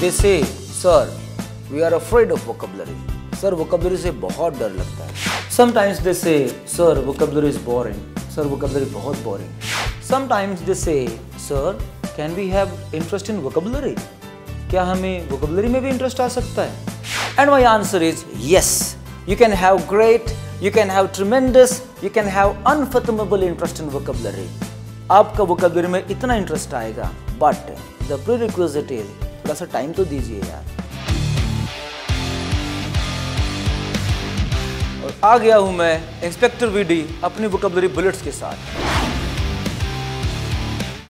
They say sir we are afraid of vocabulary sir vocabulary से बहुत डर लगता है। Sometimes they say sir vocabulary is boring sir vocabulary बहुत boring sometimes they say sir can we have interest in vocabulary क्या हमें vocabulary में भी इंटरेस्ट आ सकता है? And my answer is yes you can have great you can have tremendous you can have unfathomable interest in vocabulary आपका vocabulary में इतना इंटरेस्ट आएगा बट द प्री इज़ थोड़ा सा टाइम तो दीजिए यार। और आ गया हूँ मैं इंस्पेक्टर वीडी अपनी बुकअबरी बुलेट्स के साथ।